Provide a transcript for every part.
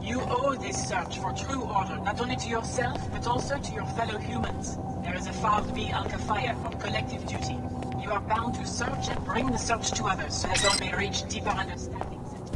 You owe this search for true order not only to yourself, but also to your fellow humans. There is a Fard al-Kifaya on collective duty. You are bound to search and bring the search to others so that all may reach deeper understandings and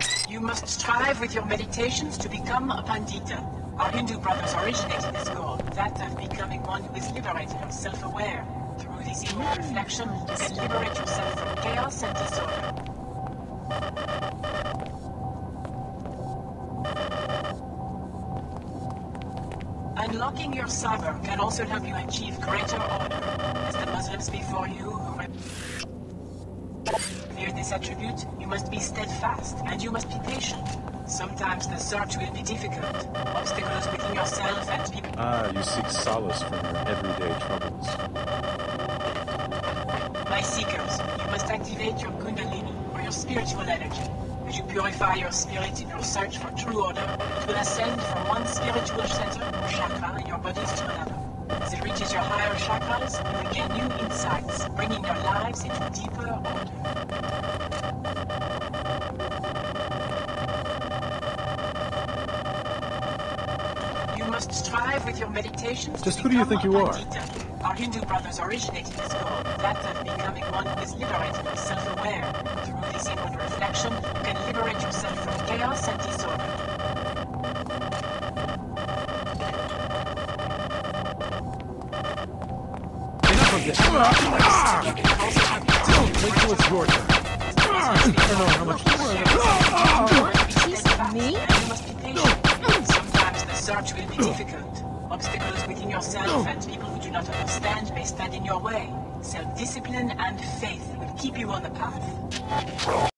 peace. You must strive with your meditations to become a Pandita. Our Hindu brothers originated this goal, that of becoming one who is liberated and self-aware. Through this inner reflection, you can liberate yourself from chaos and disorder. Unlocking your sabr can also help you achieve greater order, as the Muslims before you who Fear this attribute, you must be steadfast and you must be patient. Sometimes the search will be difficult. Obstacles within yourself and people. Ah, you seek solace from your everyday troubles. My seekers, you must activate your Kundalini, or your spiritual energy. As you purify your spirit in your search for true order, it will ascend from one spiritual center or chakra in your bodies to another. As it reaches your higher chakras, you will gain new insights, bringing your lives into deeper order. Must strive with your meditations. to Just who do you think you are? Our Hindu brothers originated this goal, that of becoming one who is liberated and self-aware. Through this inward reflection, you can liberate yourself from chaos and disorder. Enough of this! You can also help you Wait till it's your turn. I don't know how much Teach me? Search will be difficult. Obstacles within yourself and people who do not understand may stand in your way. Self-discipline and faith will keep you on the path.